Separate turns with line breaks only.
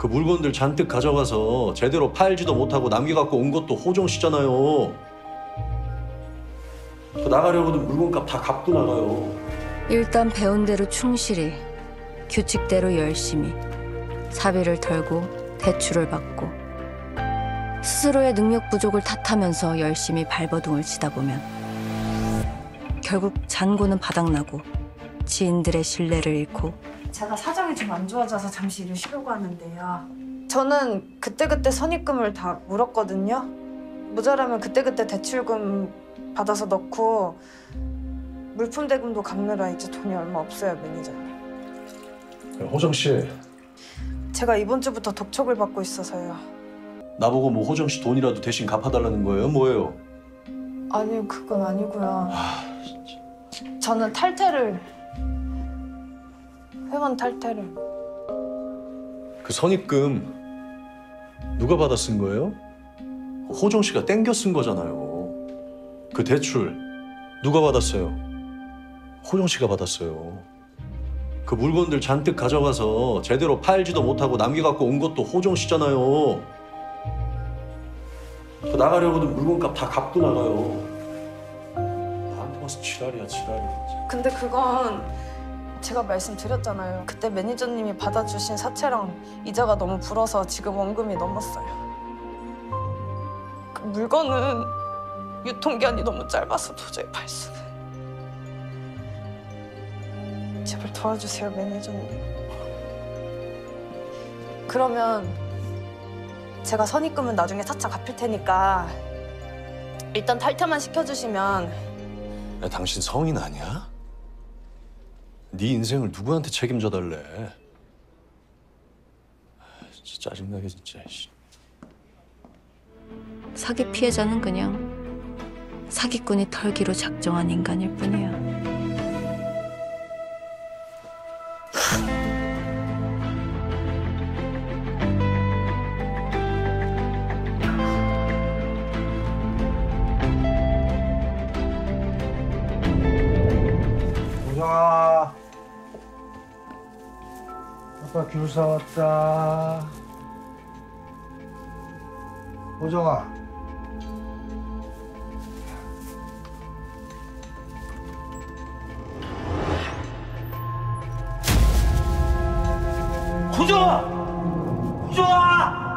그 물건들 잔뜩 가져가서 제대로 팔지도 못하고 남겨갖고 온 것도 호정 씨잖아요. 그 나가려고도 물건값 다 갚고 나가요.
일단 배운 대로 충실히 규칙대로 열심히 사비를 털고 대출을 받고 스스로의 능력 부족을 탓하면서 열심히 발버둥을 치다 보면 결국 잔고는 바닥나고 지인들의 신뢰를 잃고
제가 사정이 좀 안 좋아져서 잠시 일을 쉬려고 하는데요. 저는 그때그때 선입금을 다 물었거든요. 모자라면 그때그때 대출금 받아서 넣고 물품 대금도 갚느라 이제 돈이 얼마 없어요, 매니저님.
호정 씨,
제가 이번 주부터 독촉을 받고 있어서요.
나보고 뭐 호정 씨 돈이라도 대신 갚아달라는 거예요? 뭐예요?
아니요, 그건 아니고요. 저는 탈퇴를 회원 탈퇴를
그 선입금 누가 받아 쓴 거예요? 호정 씨가 땡겨 쓴 거잖아요. 그 대출 누가 받았어요? 호정 씨가 받았어요. 그 물건들 잔뜩 가져가서 제대로 팔지도 못하고 남겨갖고 온 것도 호정 씨잖아요. 그 나가려고도 물건값 다 갚고 나가요. 나한테 와서 지랄이야 지랄.
근데 그건 제가 말씀드렸잖아요. 그때 매니저님이 받아주신 사채랑 이자가 너무 불어서 지금 원금이 넘었어요. 그 물건은 유통기한이 너무 짧아서 도저히 팔 수는. 제발 도와주세요, 매니저님. 그러면 제가 선입금은 나중에 차차 갚을 테니까 일단 탈퇴만 시켜주시면
야, 당신 성인 아니야? 네 인생을 누구한테 책임져 달래? 아, 진짜 짜증나게 진짜. 씨.
사기 피해자는 그냥 사기꾼이 털기로 작정한 인간일 뿐이야.
우정아 아빠 귤 사왔다. 우정아. 우정아! 우정아